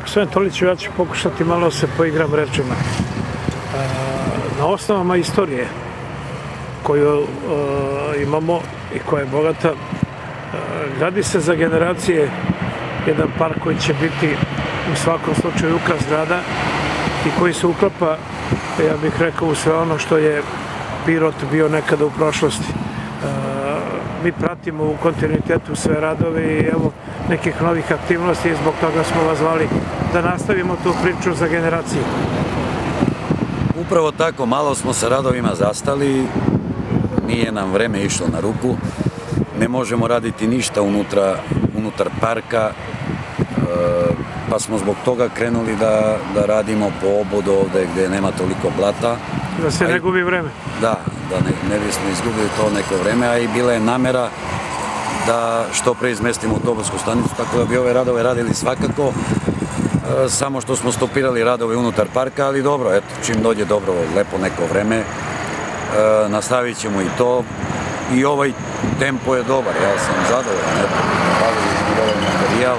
Gospodin Toliću, ja ću pokušati malo se poigram rečima. E, na osnovama istorije koju e, imamo i koja je bogata, e, gradi se za generacije jedan park koji će biti u svakom slučaju ukras grada i koji se uklapa, ja bih rekao, u sve ono što je Pirot bio nekada u prošlosti. Mi pratimo u kontinuitetu sve radove i evo nekih novih aktivnosti i zbog toga smo vas zvali da nastavimo tu priču za generacije. Upravo tako, malo smo sa radovima zastali, nije nam vreme išlo na ruku, ne možemo raditi ništa unutra, unutar parka, pa smo zbog toga krenuli da, da radimo po obodu ovde gde nema toliko blata. Da se ne gubi vreme. Da, da ne, ne bismo izgubili to neko vreme, a i bila je namera da što pre izmestimo autobusku stanicu, tako da bi ove radove radili svakako, e, samo što smo stopirali radove unutar parka, ali dobro, eto, čim dođe dobro, lepo neko vreme, e, nastavit ćemo i to. I ovaj tempo je dobar, ja sam zadovoljan, eto, bavili smo ovaj materijal,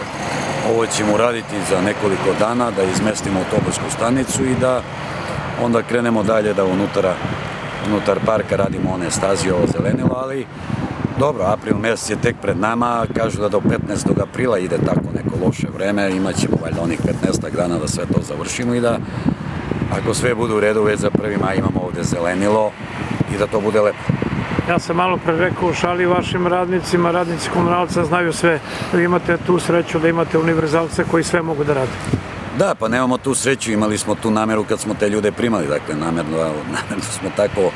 ovo ćemo raditi za nekoliko dana, da izmestimo autobusku stanicu i da onda krenemo dalje da unutar, unutar parka radimo one stazi ovo zelenilo, ali Dobro, april mesec je tek pred nama, kažu da do 15. aprila ide tako neko loše vreme, imat ćemo valjda onih 15 dana da sve to završimo i da ako sve bude u redu već za 1. maj imamo ovde zelenilo i da to bude lepo. Ja sam malo pre rekao u šali vašim radnicima, radnici komunalca znaju sve. Vi imate tu sreću da imate univerzalce koji sve mogu da rade. Da, pa nemamo tu sreću, imali smo tu nameru kad smo te ljude primali, dakle namerno, namerno smo tako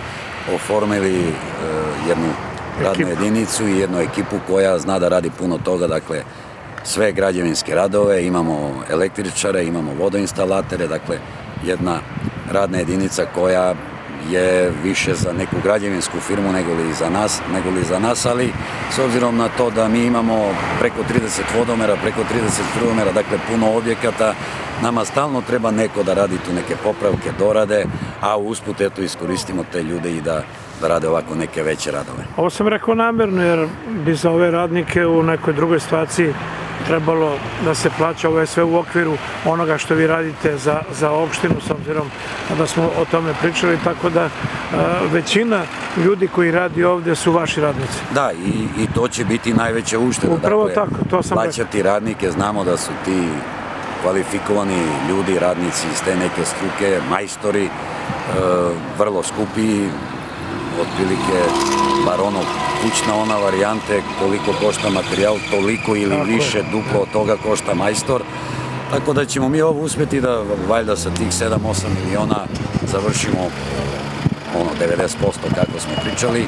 oformili uh, jednu radnu jedinicu i jednu ekipu koja zna da radi puno toga, dakle sve građevinske radove, imamo električare, imamo vodoinstalatore, dakle jedna radna jedinica koja je više za neku građevinsku firmu nego li za nas, nego li za nas, ali s obzirom na to da mi imamo preko 30 vodomera, preko 30 strujomera, dakle puno objekata, nama stalno treba neko da radi tu neke popravke, dorade, a usput eto iskoristimo te ljude i da da rade ovako neke veće radove. Ovo sam rekao namerno jer bi za ove radnike u nekoj drugoj situaciji trebalo da se plaća, ovo je sve u okviru onoga što vi radite za, za opštinu, s obzirom da smo o tome pričali, tako da a, većina ljudi koji radi ovde su vaši radnici. Da, i, i to će biti najveća ušteda. Upravo dakle, tako, to sam Plaćati rekao. radnike, znamo da su ti kvalifikovani ljudi, radnici iz te neke struke, majstori, e, vrlo skupi, otprilike bar ono kućna ona varijante koliko košta materijal, toliko ili Tako više, duplo od toga košta majstor. Tako da ćemo mi ovo uspeti da valjda sa tih 7-8 miliona završimo ono 90% kako smo pričali,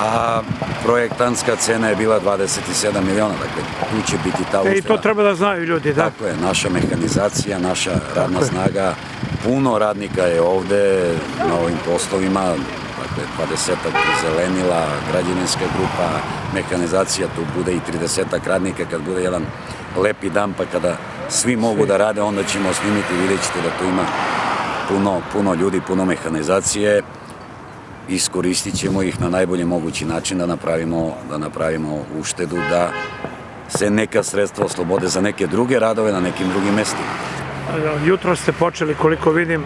a projektantska cena je bila 27 miliona, dakle tu će biti ta ušteda. E, I to treba da znaju ljudi, da. Tako je, naša mehanizacija, naša radna Tako snaga, puno radnika je ovde na ovim poslovima, dakle 20 zelenila, građevinska grupa, mehanizacija, tu bude i 30 radnika kad bude jedan lepi dan, pa kada svi mogu da rade, onda ćemo snimiti vidjet ćete da tu ima puno, puno ljudi, puno mehanizacije, iskoristit ćemo ih na najbolji mogući način da napravimo, da napravimo uštedu, da se neka sredstva oslobode za neke druge radove na nekim drugim mestima. Jutro ste počeli, koliko vidim,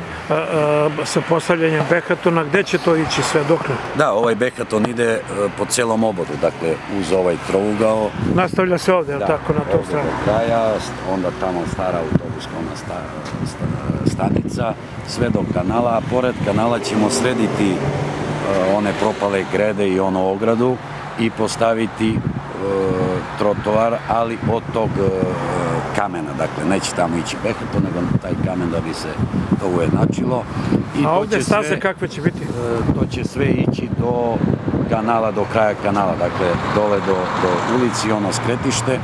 sa postavljanjem Behatona. Gde će to ići sve dokle? Da, ovaj Behaton ide e, po celom obodu, dakle uz ovaj trougao. Nastavlja se ovde, da, tako, na tom stranu? do kraja, onda tamo stara autobuska ona sta, sta, stanica, sve do kanala, a pored kanala ćemo srediti e, one propale grede i ono ogradu i postaviti e, trotoar, ali od tog kamena, dakle neće tamo ići behaton, nego taj kamen da bi se to ujednačilo. I A ovde staze kakve će biti? E, to će sve ići do kanala, do kraja kanala, dakle dole do, do ulici, ono skretište.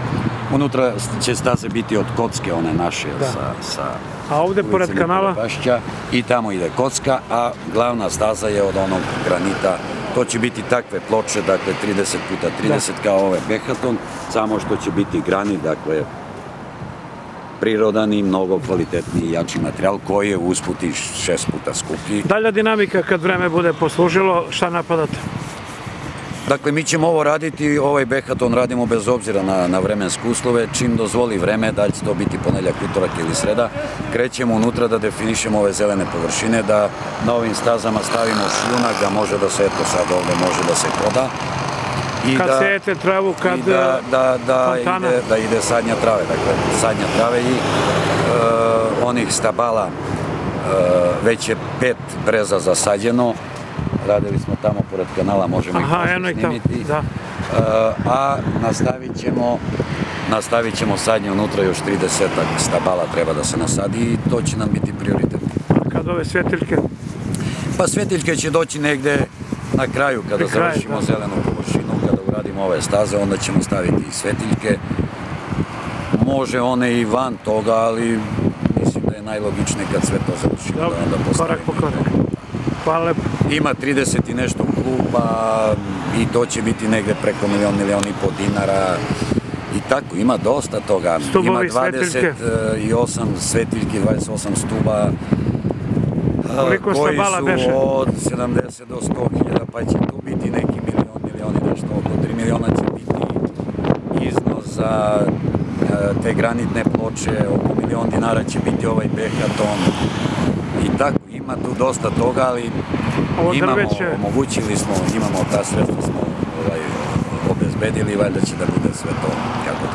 Unutra će staze biti od kocke, one naše, da. sa, sa A ovde pored kanala? Bašća, I tamo ide kocka, a glavna staza je od onog granita To će biti takve ploče, dakle 30 puta 30 da. kao ovaj Behaton, samo što će biti granit, dakle prirodan i mnogo kvalitetniji i jači materijal koji je usput i šest puta skuplji. Dalja dinamika kad vreme bude poslužilo, šta napadate? Dakle, mi ćemo ovo raditi, ovaj behaton radimo bez obzira na, na vremenske uslove, čim dozvoli vreme, da li će to biti ponedljak, utorak ili sreda, krećemo unutra da definišemo ove zelene površine, da na ovim stazama stavimo šljunak, da može da se, eto sad ovde može da se koda. I kad da, sejete travu, kad i da, da, da, ide, da ide sadnja trave, dakle, sadnja trave i uh, onih stabala, uh, već je pet breza zasađeno, radili smo tamo pored kanala, možemo Aha, ih snimiti. Da. Uh, a nastavit ćemo nastavit ćemo sadnje unutra, još 30 stabala treba da se nasadi i to će nam biti prioritet. A kad ove svetiljke? Pa svetiljke će doći negde na kraju, kada kraj, završimo da. zelenu površinu, kada uradimo ove staze, onda ćemo staviti i svetiljke. Može one i van toga, ali mislim da je najlogičnije kad sve to završimo, da onda postavimo. Korak po korak. Hvala lepo. Ima 30 i nešto kluba i to će biti negde preko milion, milion i po dinara. I tako, ima dosta toga. Stubovi, ima 28 svetiljki, 28 stuba. Koliko koji su beše? od 70 do 100 hiljada, pa će tu biti neki nešto, oko 3 miliona će biti iznos za te granitne ploče, oko milion dinara će biti ovaj behaton i tako ima tu dosta toga, ali Ovo imamo, drveće. omogućili smo, imamo ta sredstva smo ovaj, obezbedili, valjda će da bude sve to kako.